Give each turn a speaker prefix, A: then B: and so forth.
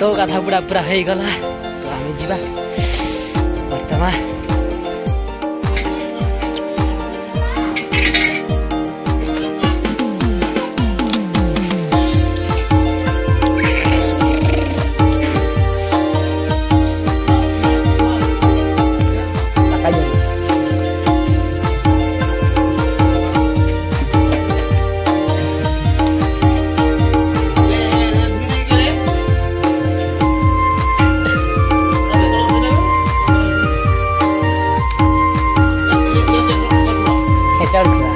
A: तो कथा पुरा पुरा हे गला हामी जीवा वर्तमान Delta.